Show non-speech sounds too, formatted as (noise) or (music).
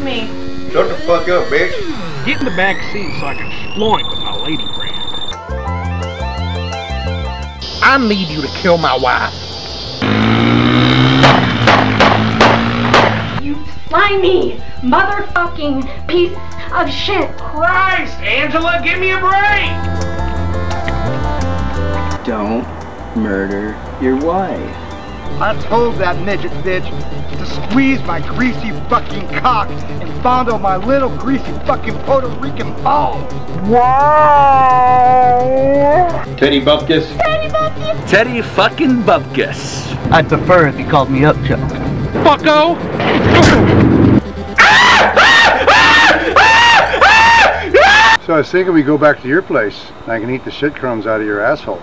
to me. Shut the fuck up, bitch. Get in the back seat so I can exploit with my lady friend. I need you to kill my wife. You slimy motherfucking piece of shit. Christ, Angela, give me a break! Don't murder your wife. I told that midget bitch to squeeze my greasy fucking cock and fondle my little greasy fucking Puerto Rican balls. Teddy Bupkis. Teddy Bupkis. Teddy fucking Bupkis. I'd prefer if you called me up, Chuck. Fucko! (laughs) So I was thinking we go back to your place. and I can eat the shit crumbs out of your asshole.